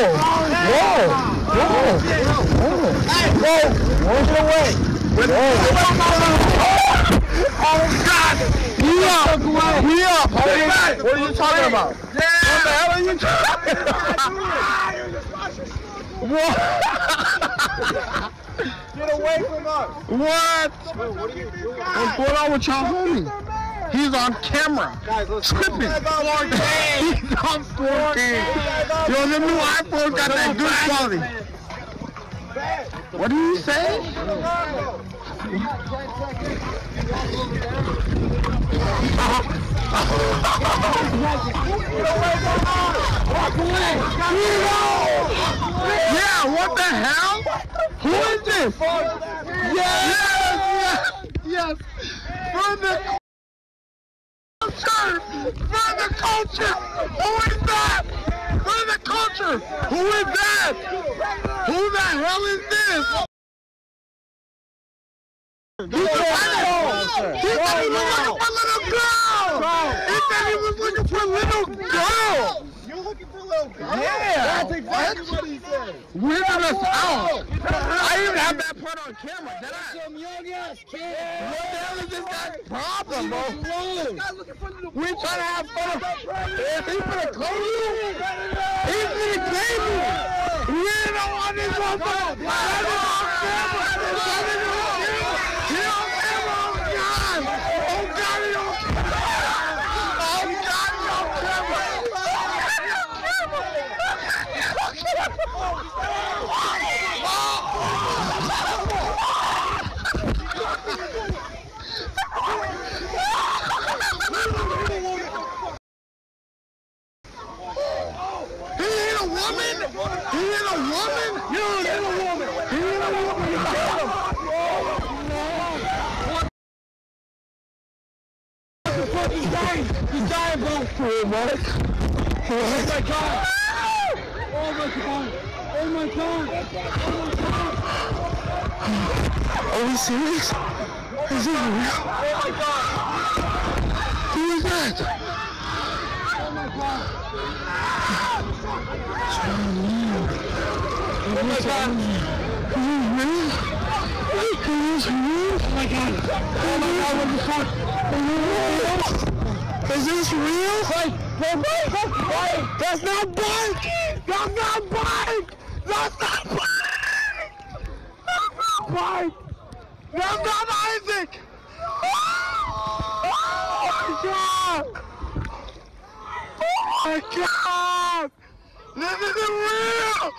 Whoa! Whoa! Whoa! Whoa! Whoa! Get away! Oh God! We up! We up! Hey, What are you talking about? Yeah. What the hell are you talking about? What? Get away from us. What? What are you? What's going on with y'all homie? He's on camera. Guys, let's Tripping. He's on 4K. Yo, the new iPhone got that good quality. What do you say? Yeah, what the hell? Who is this? Yes, yes, yes. For the culture, for the culture. Who is that? For the culture. Who is that? Who the hell is this? He said for little girl. Yeah. That's exactly what he said. Weirded us out. I even have that part on camera. Did I? Some young ass kid. What the hell is this guy's problem, bro? We're trying to have fun. Is he gonna claim you? He's gonna claim you. We don't want this motherfucker. On camera. Let it on camera. He on camera. Oh God. Oh God. He on camera. Oh God. He on camera. Oh God. He on camera. He ain't a woman. He ain't a woman. You ain't a woman. He ain't a woman. You got him. He's dying. He's dying, bro. What? Oh my God. Oh my God. Oh my God. Are we serious? Is this real? Oh my God. Who is that? Oh my god! Is this real? Is this real? Oh my god! Oh my god, what the fuck? Is this real? Wait, wait, wait, wait! That's not bike! That's not bike! That's not bike! That's not bike! That's not Isaac! Oh my god! Oh my god! This isn't real!